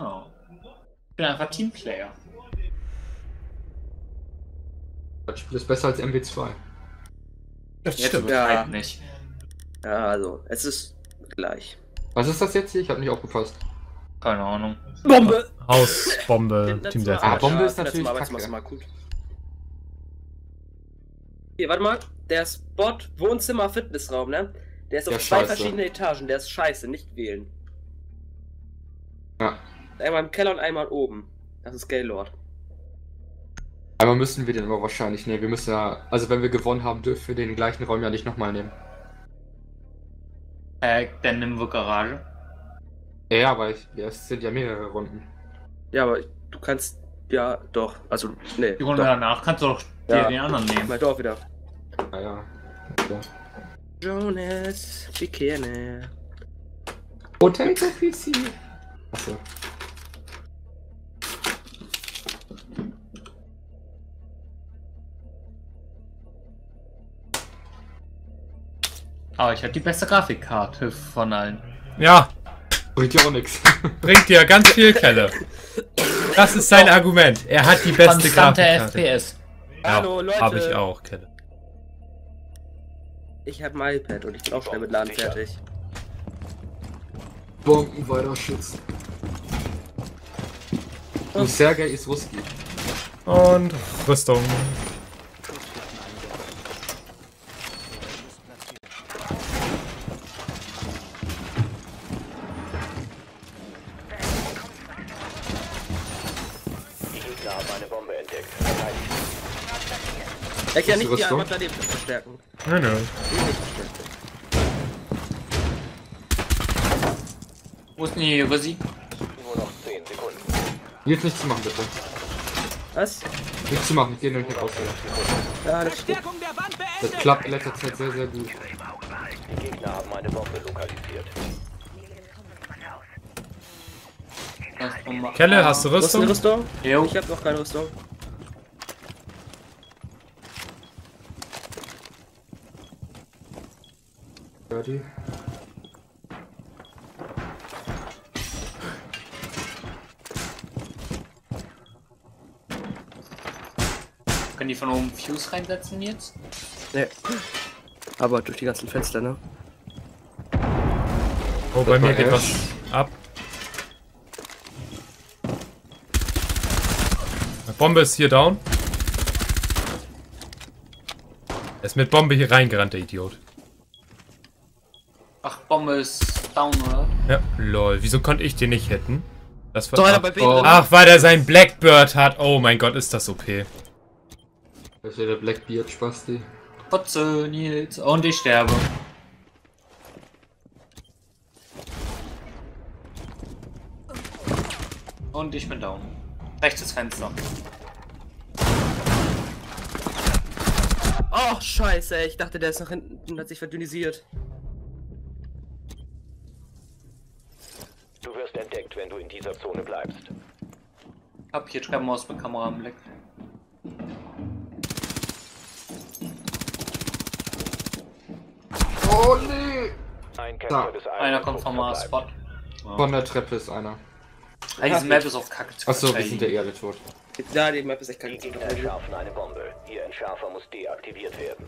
Oh. Ich bin einfach Teamplayer. Das Spiel ist besser als MW2. Das Jetzt stimmt. Ja. nicht. Ja, also, es ist gleich. Was ist das jetzt hier? Ich habe nicht aufgepasst. Keine Ahnung. Bombe! Hausbombe, Letztes Team Mal- Ah, Deathmatch. Bombe ist natürlich Mal, kacke. Mal, mal gut. Hier, warte mal. Der Spot Wohnzimmer Fitnessraum, ne? Der ist auf Ja, zwei scheiße. verschiedenen Etagen. Der ist scheiße, nicht wählen. Ja. Einmal im Keller und einmal oben. Das ist Gaylord. Aber müssen wir den aber wahrscheinlich nehmen. Wir müssen ja, also wenn wir gewonnen haben, dürfen wir den gleichen Raum ja nicht nochmal nehmen. Äh, dann nehmen wir Garage. Ja, aber ich, ja, es sind ja mehrere Runden. Ja, aber du kannst. Ja, doch. Also, nee. Die Runde doch. danach kannst du doch Ja. den anderen nehmen. Mal doch wieder. Naja. Okay. Jonas, Chikene. Potato PC. Achso. Aber ich habe die beste Grafikkarte von allen. Ja, Bringt ja auch nix. bringt dir ganz viel Kelle. Das ist sein Argument. Er hat die beste Konstante Grafikkarte. FPS. Hallo, Leute. Habe ich auch, Kelle. Ich habe ein iPad und ich bin auch schnell mit Laden fertig. Bomben weiter schützen. Und Sergei ist Ruski. Und Rüstung. Die Gegner haben eine Bombe entdeckt. Ich kann Hast du nicht die? Armut daneben verstärken. Nicht verstärken. Wo ist denn die Risi? Nur noch 10 Sekunden. Jetzt nichts zu machen, bitte. Was? Nichts zu machen, ich gehe nicht raus. Ja, das stimmt. Das klappt in letzter Zeit sehr, sehr gut. Die Gegner haben eine Bombe lokalisiert. Ist Kelle, hast du Du hast eine Rüstung? Rüstung? Jo. Ich habe noch keine Rüstung. Dirty. Können die von oben Fuse reinsetzen jetzt? Nee. Aber durch die ganzen Fenster, ne? Oh, bei mir geht was ab. Die Bombe ist hier down. Er ist mit Bombe hier reingerannt, der Idiot. Bombe ist down, oder? Ja, lol. Wieso konnte ich den nicht hätten? Das war. So, ach, bei B oh. ach, weil er sein Blackbird hat. Oh mein Gott, ist das OP. Das ist ja der Blackbeard Spasti. Potze, Nils. Und ich sterbe. Und ich bin down. Rechtes Fenster. Oh, scheiße, ich dachte, der ist nach hinten und hat sich verdünnisiert. Du wirst entdeckt, wenn du in dieser Zone bleibst. Hab hier Treppenhaus mit Kamera im Blick. Oh nee! Ein Kämpfer Da. des Einer kommt vom Mars-Spot. Von der Treppe ist einer. Ah, diese Map ist auf Kacke Achso, wir sind ja eh alle tot. Ja, die Map ist echt Die kacke zu Gegner entschärfen eine Bombe. Ihr Entschärfer muss deaktiviert werden.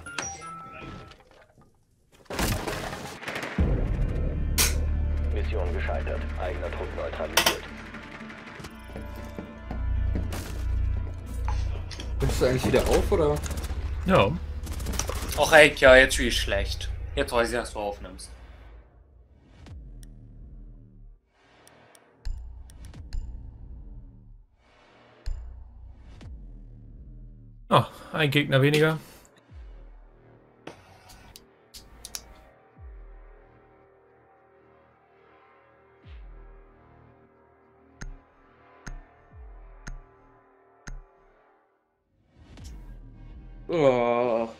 Mission gescheitert. Eigener Trupp neutralisiert. Nimmst du eigentlich wieder auf oder? Ja. Och, ey, ja, jetzt spiel ich schlecht. Jetzt weiß ich, dass du aufnimmst. Oh, ein Gegner weniger. Oh.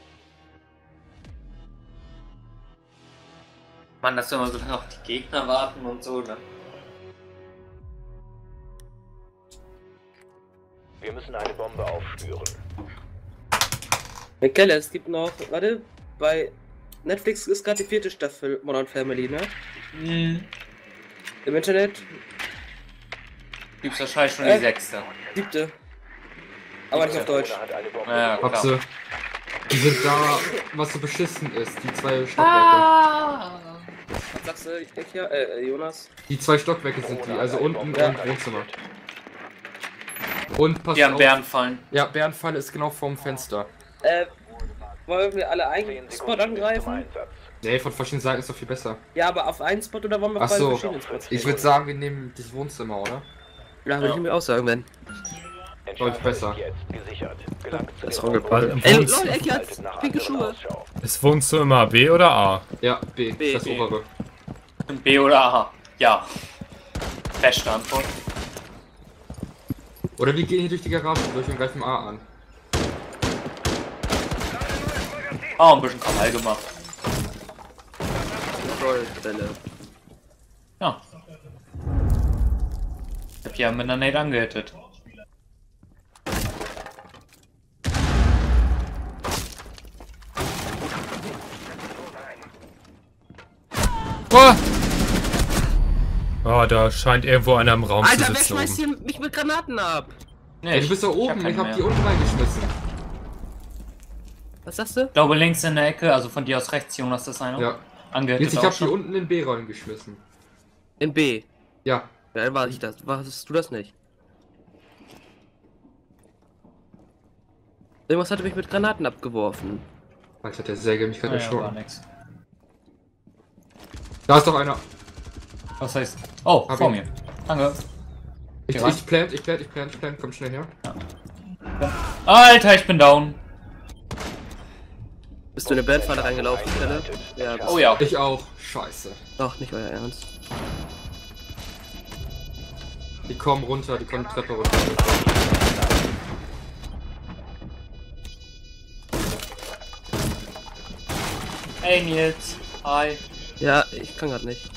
Mann, dass wir immer so lange auf die Gegner warten und so, ne? Wir müssen eine Bombe aufspüren. Keller, es gibt noch, warte, bei Netflix ist gerade die vierte Staffel Modern Family, ne? Hm. Im Internet. Gibt's wahrscheinlich schon die Äh. sechste. Siebte. Aber nicht auf Deutsch. Ja. Die sind da, was so beschissen ist, die zwei Stockwerke. Ah. Was sagst du, ich ja, äh, Jonas? Die zwei Stockwerke sind die, also unten Ja. und Wohnzimmer. Und pass Die haben auf. Bärenfallen. Ja, Bärenfalle ist genau vorm Fenster. Äh, wollen wir alle einen Spot angreifen? Nee, von verschiedenen Seiten ist doch viel besser. Ja, aber auf einen Spot oder wollen wir Ach auf beiden so. verschiedenen Spots? Ich würde sagen, wir nehmen das Wohnzimmer, oder? Ja, würde ich mir auch sagen, wenn. Entschärfer besser. ist Das im Ey, lol, nach pinke Schuhe. Ist Wohnzimmer B oder A? Ja, B, B, das B. obere. B oder A? Ja. Beste Antwort. Oder wir gehen hier durch die Garage durch und greifen A an. Ah, ein bisschen Krawall gemacht. Rollstelle. Ja. Ich hab die ja mit einer Nate angehittet. Oh! Oh, da scheint irgendwo einer im Raum Alter, zu wer sitzen. schmeißt Oben. hier mich mit Granaten ab? Nee, Ey, du bist da oben, ich hab mehr. die unten reingeschmissen. Was sagst du? Ich glaube links in der Ecke, also von dir aus rechts, Jonas, das einer. Ja. Angehittet Jetzt, ich hab die schon. unten in B-Rollen geschmissen. In B. Ja. Ja, dann war ich das. Warst du das nicht? Irgendwas hatte mich mit Granaten abgeworfen. Alter, der Säge mich gerade Ah, ja, war erschrocken. nix. Da ist doch einer. Was heißt? Oh, Hab vor ihn. mir. Danke. Ich, Ja. ich plant, ich plant, ich plant, ich plant, komm schnell her. Alter, ich bin down. Bist du in eine Bandfalle reingelaufen, Stelle? Ja, Oh ja. Ich auch. Scheiße. Doch, nicht euer Ernst. Die kommen runter, die kommen die Treppe runter. Hey Nils. Hi. Ja, ich kann grad nicht.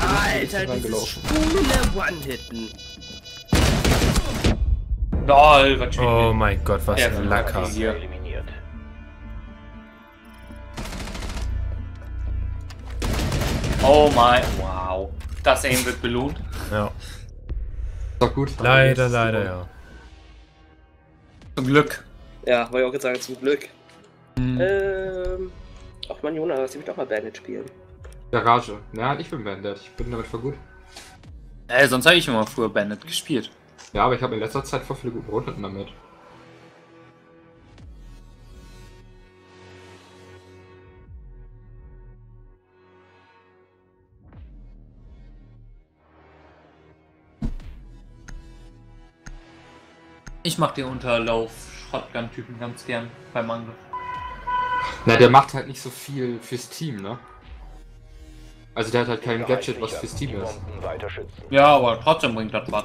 Alter, dieses schwule One-Hitten. Lol, was Oh mein Gott, was Ja, ein Lacker. Hier. Eliminiert. Oh mein, wow. Das Aim wird belohnt. Ja. Ist doch gut. Leider, leider, ja. Zum Glück. Ja, wollte ich auch jetzt sagen, zum Glück. Hm. Ähm. Ach man, Jonas, lass mich doch mal Bandit spielen. Garage. Ja, ich bin Bandit. Ich bin damit voll gut. Ey, sonst habe ich immer früher Bandit gespielt. Ja, aber ich habe in letzter Zeit voll viele gute Runden damit. Ich mag den Unterlauf-Shotgun-Typen ganz gern beim Angriff. Na, der macht halt nicht so viel fürs Team, ne? Also der hat halt kein Gadget, was fürs Team ist. Ja, aber trotzdem bringt das was.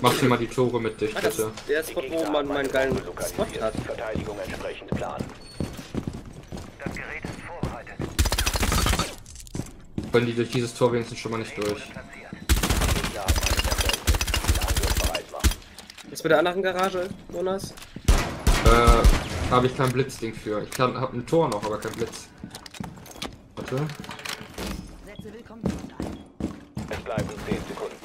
Mach dir mal die Tore mit dicht, Ah, das bitte. ist der Spot, wo man meinen eine geilen Spot hat. Verteidigung entsprechend planen. Können die durch dieses Tor wenigstens schon mal nicht durch. Gegner haben eine Bombe. Den Angriff bereit machen. Ist bei der anderen Garage, Jonas? Äh, habe ich kein Blitzding für. Ich kann, hab ein Tor noch, aber kein Blitz. Warte. Es bleiben 10 Sekunden.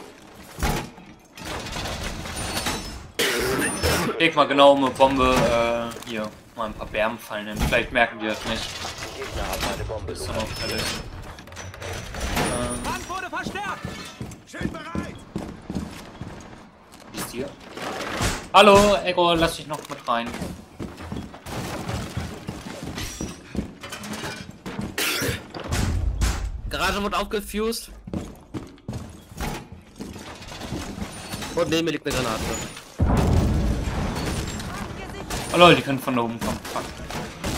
Leg mal genau um eine Bombe, äh, hier, mal ein paar Bärmenfallen hin. Vielleicht merken die das nicht. Die Gegner haben eine Bombe Ist dann auffällig. Ähm, Mann wurde verstärkt! Schild bereit! ist hier. Hallo, Ego, lass dich noch mit rein. Garage wurde aufgefused. Und neben mir liegt eine Granate. Oh lol, die können von da oben kommen. Fuck.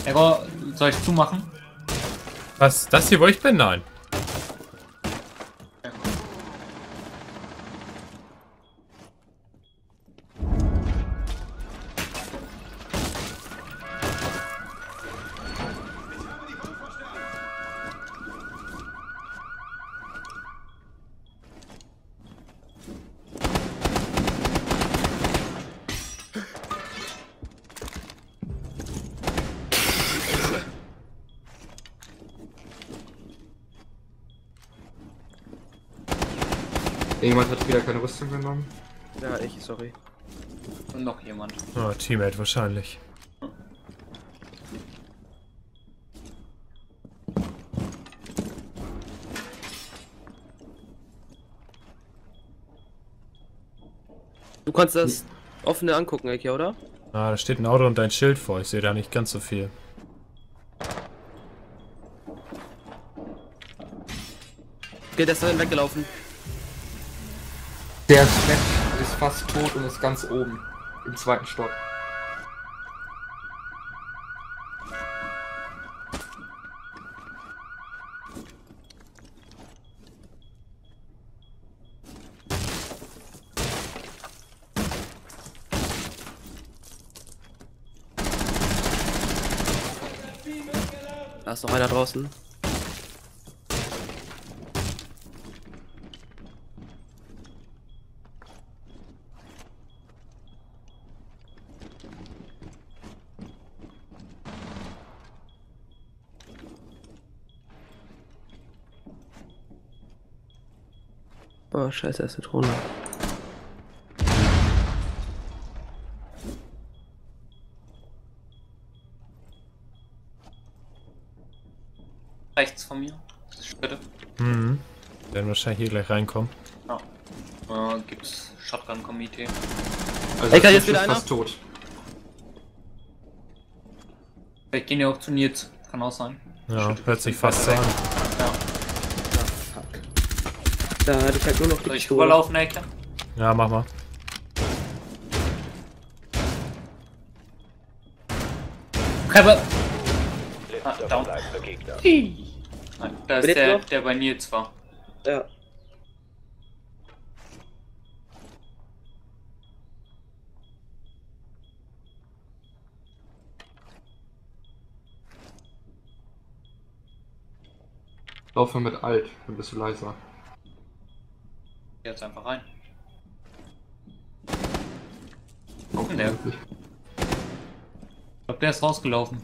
Ego, soll ich zumachen? Was? Das hier, wo ich bin? Nein. Irgendjemand hat wieder keine Rüstung genommen. Ja, ich, sorry. Und noch jemand. Oh, Teammate wahrscheinlich. Du kannst das offene angucken, Ecke, oder? Ah, da steht ein Auto und ein Schild vor. Ich sehe da nicht ganz so viel. Okay, der ist dahin weggelaufen. Der Schlepp ist fast tot und ist ganz oben. Im zweiten Stock. Da ist noch einer draußen. Oh, scheiße, erste Drohne. Rechts von mir. Bitte. Mhm. Werden wahrscheinlich hier gleich reinkommen. Äh, gibt's Shotgun-Komitee. Also der jetzt wieder einer? fast tot. Vielleicht gehen ja auch zu Nils. Kann auch sein. Ja, hört sich fast so weiter an. weg. Ja. Da hatte ich halt nur noch die Soll ich rüberlaufen, Ecke? Ja, mach mal. Letzter Ah, down. Nein, da ist der, noch? der bei Nils war. Ja. Laufe mit Alt, dann bist du leiser. Jetzt einfach rein. Auch Ja. möglich. Ich glaube, der ist rausgelaufen.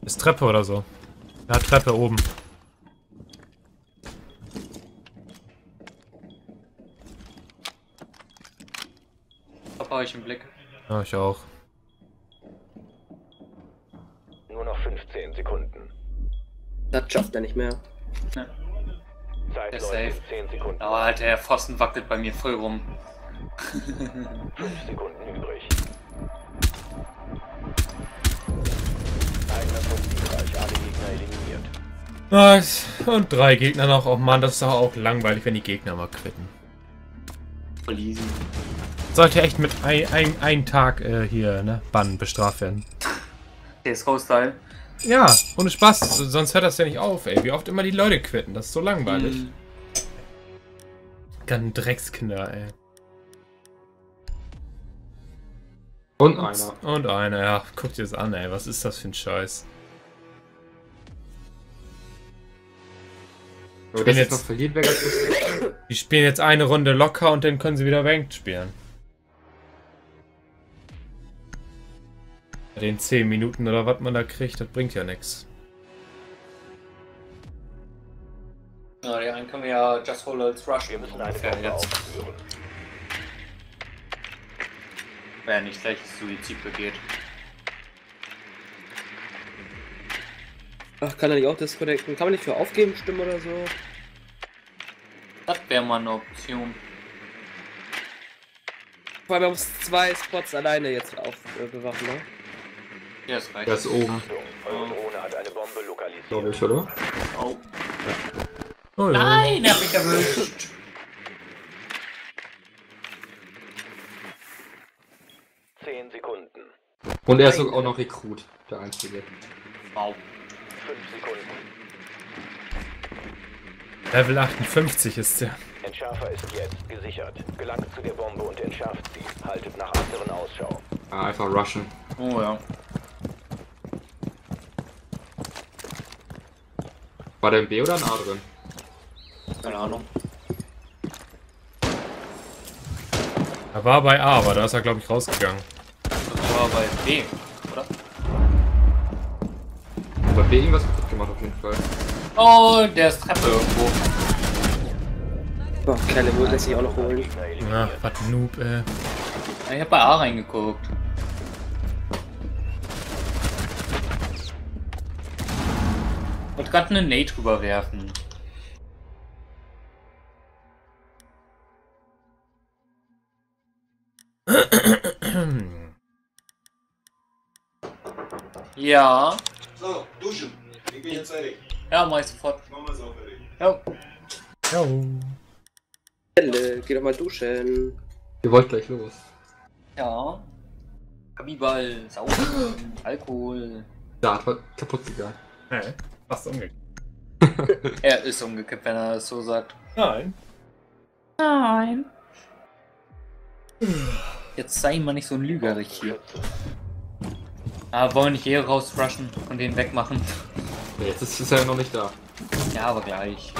Ist Treppe oder so. Ja, Treppe oben. Hab ich im Blick. Ja, ich auch. Nur noch 15 Sekunden. Das schafft er nicht mehr. Ne. Zeit Der ist läuft safe. 10 Sekunden. Aber Alter, der Pfosten wackelt bei mir voll rum. 5 Sekunden übrig. Eigener Siegreich, alle Gegner eliminiert. Nice. Und drei Gegner noch. Oh Mann, das ist doch auch langweilig, wenn die Gegner mal quitten. Voll easy. Sollte echt mit ein, ein, ein Tag äh, hier, ne, Bann bestraft werden. Raus-Style. Ja, ohne Spaß. so- Sonst hört das ja nicht auf, ey. Wie oft immer die Leute quitten. Das ist so langweilig. Mhm. Ganz Dreckskinder, ey. Und einer. Und einer, ja. Guckt dir das an, ey. Was ist das für ein Scheiß? Aber bin das jetzt jetzt- noch verliert wäre ganz lustig. Die spielen jetzt eine Runde locker und dann können sie wieder Ranked spielen. Den 10 Minuten oder was man da kriegt, das bringt ja nichts. Ja, den einen können wir ja Just Hold als Rush Wir müssen eine Bombe jetzt. aufspüren. Wer nicht gleich Suizid begeht. Ach, kann er nicht auch disconnecten? Kann man nicht für aufgeben stimmen oder so? Das wäre mal eine Option. Vor allem man muss zwei Spots alleine jetzt auf äh, bewachen, ne? Ist recht. Der ist oben, Achtung, eure Drohne hat eine Bombe lokalisiert. glaube ich, oder? Oh. Oh, ja. Nein, er hat mich erwischt. Zehn Sekunden. Und er ist auch noch Rekrut, der Einzige. Wow. Fünf Sekunden. Level 58 ist der. Entschärfer ist jetzt gesichert. Gelangt zu der Bombe und entschärft sie. Haltet nach anderen Ausschau. Ja, einfach rushen. Oh ja. War der ein B oder ein A drin? Keine Ahnung. Er war bei A, aber da ist er, glaube ich, rausgegangen. Das war bei B, oder? Bei B irgendwas kaputt gemacht auf jeden Fall. Oh, der ist Treppe irgendwo. Boah, Kelle wollte sich auch noch holen. Na, was ein Noob, äh. Ich hab bei A reingeguckt. Gerade eine Nate rüberwerfen. Ja, So, duschen. Ich bin jetzt fertig. ja, mach ich sofort. Machen wir so fertig. Ja. Jo. Kelle, geh doch mal duschen. Ihr wollt gleich los. Ja. Kabiball, Saufen, Alkohol. Ja, hat was kaputt gegangen. Nee, fast umgekehrt. Er ist umgekippt, wenn er das so sagt. Nein. Nein. Jetzt sei mal nicht so ein Lügerich hier. Ah, wollen nicht hier rausrushen und den wegmachen? Nee, jetzt ist, ist er ja noch nicht da. Ja, aber gleich.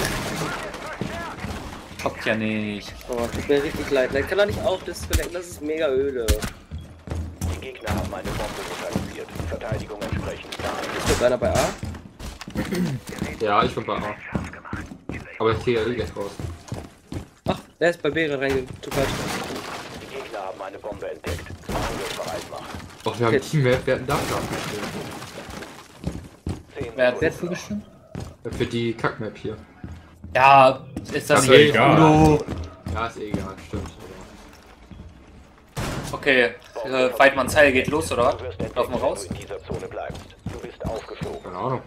Schockt ja nicht. Oh, tut mir richtig leid. Dann kann er nicht auch disconnecten, das ist mega öde. Die Gegner haben eine Bombe lokalisiert. Verteidigung entsprechend klar. Ist jetzt einer bei A? Ja, ich bin bei A. Aber ich gehe ja eh gleich raus. Ach, der ist bei B reingetuckert. Die Gegner haben eine Bombe entdeckt. Doch, wir haben Jetzt. Teammap, wir hatten da Wer hat wer Sekunden hat noch. zugestimmt? Für die Kackmap hier. Ja, ist das doch hier egal. Udo? Ja, ist eh egal, stimmt. Okay, äh, Weidmann Zeil geht los, oder was? Laufen wir wenn raus? du in dieser Zone bleibst. Du bist aufgeflogen. Keine Ahnung.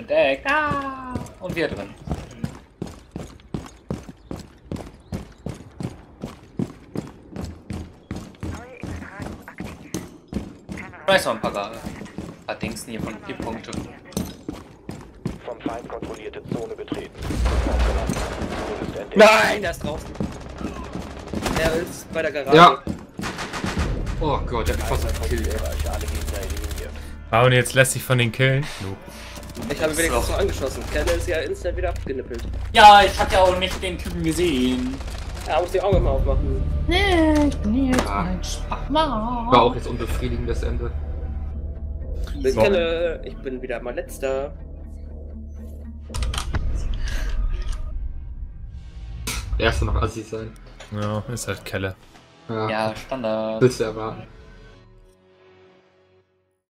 Entdeckt. Ah, und wir drin. Da ist noch ein paar, paar Dingsen hier von vier Punkte. Vom Feind kontrollierte Zone betreten. Nein, der ist draußen. Der ist bei der Garage. Ja! Oh Gott, der hat fast alle Gegner eliminiert. Ah, und jetzt lässt sich von den killen? Noob. Ich habe wenigstens So. noch angeschossen. Kelle ist ja instant wieder abgenippelt. Ja, ich hab ja auch nicht den Typen gesehen. Er muss die Augen mal aufmachen. Nee, ich bin jetzt Ah. ein Schwachmann. War auch jetzt unbefriedigendes Ende. Mit So. Kelle, ich bin wieder mal letzter. Erste noch Assi sein. Ja, ist halt Kelle. Ja. Ja, Standard. Willst du erwarten.